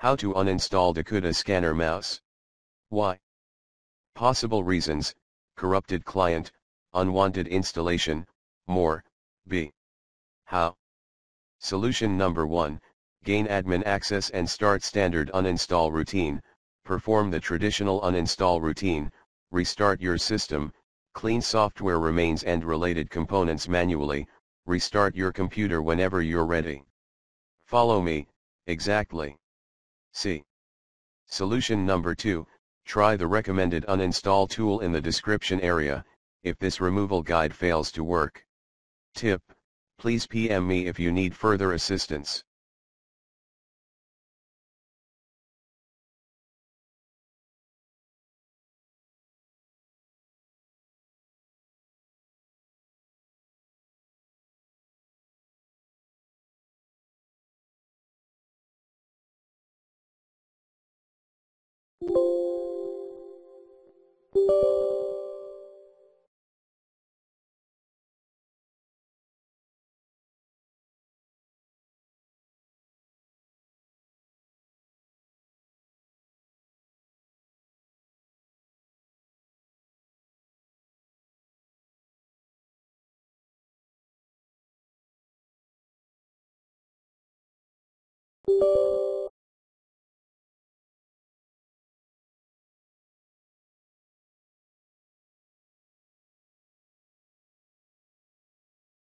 How to uninstall Dacuda Scanner Mouse. Why? Possible reasons, corrupted client, unwanted installation, more, b. How? Solution number 1, gain admin access and start standard uninstall routine, perform the traditional uninstall routine, restart your system, clean software remains and related components manually, restart your computer whenever you're ready. Follow me, exactly. C. Solution number 2, try the recommended uninstall tool in the description area, if this removal guide fails to work. Tip, please PM me if you need further assistance. you